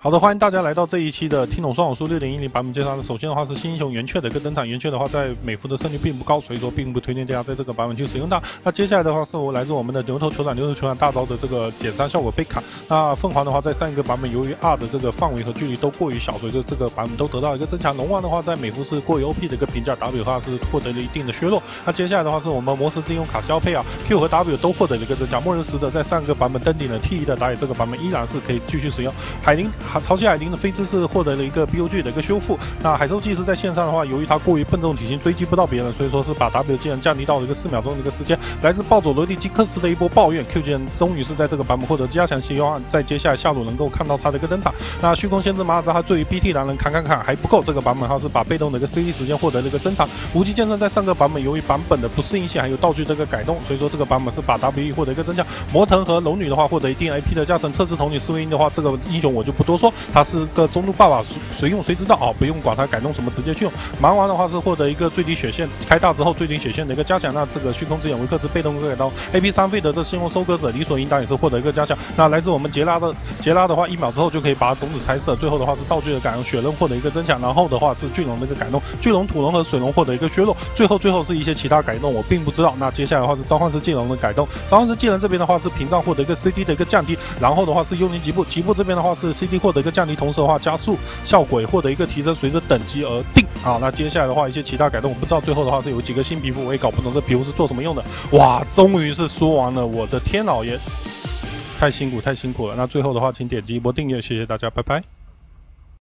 好的，欢迎大家来到这一期的听懂双网书六点一零版本介绍。首先的话是新英雄圆雀的一个登场，圆雀的话在美服的胜率并不高，所以说并不推荐大家在这个版本去使用它。那接下来的话是我来自我们的牛头酋长，牛头酋长大招的这个减伤效果被卡。那凤凰的话在上一个版本由于二的这个范围和距离都过于小，所以说这个版本都得到一个增强。龙王的话在美服是过于 OP 的一个评价，W 的话是获得了一定的削弱。那接下来的话是我们魔石之用卡肖佩啊，Q 和 W 都获得了一个增强。末日使者在上个版本登顶了 T 一的打野，这个版本依然是可以继续使用。海灵潮汐海灵的飞。姿是获得了一个 B O G 的一个修复。那海兽技师在线上的话，由于它过于笨重体型，追击不到别人，所以说是把 W 技能降低到了一个四秒钟的一个时间。来自暴走罗利基克斯的一波抱怨，Q 技能终于是在这个版本获得加强，希望在接下来下路能够看到它的一个登场。那虚空先知马尔扎哈对于 B T 男人砍砍砍还不够，这个版本它是把被动的一个 C D 时间获得了一个增长。无极剑圣在上个版本由于版本的不适应性还有道具的一个改动，所以说这个版本是把 W E 获得一个增强。魔腾和龙女的话获得一定 A P 的加成。测试同女斯维因的话，这个英雄我就不多说，他是个中路爸爸。谁用谁知道啊！不用管它改动什么，直接去用。蛮王的话是获得一个最低血线，开大之后最低血线的一个加强。那这个虚空之眼维克兹被动改刀，A P 三费的这星空收割者理所应当也是获得一个加强。那来自我们杰拉的杰拉的话，一秒之后就可以把种子拆射。最后的话是道具的改动，血刃获得一个增强。然后的话是巨龙的一个改动，巨龙、土龙和水龙获得一个削弱。最后最后是一些其他改动，我并不知道。那接下来的话是召唤师技能的改动，召唤师技能这边的话是屏障获得一个 C D 的一个降低。然后的话是幽灵疾步，疾步这边的话是 C D 获得一个降低，同时的话加速效果获得一个。提升随着等级而定啊，那接下来的话一些其他改动，我不知道最后的话是有几个新皮肤，我也搞不懂这皮肤是做什么用的。哇，终于是说完了，我的天老爷，太辛苦太辛苦了。那最后的话，请点击一波订阅，谢谢大家，拜拜。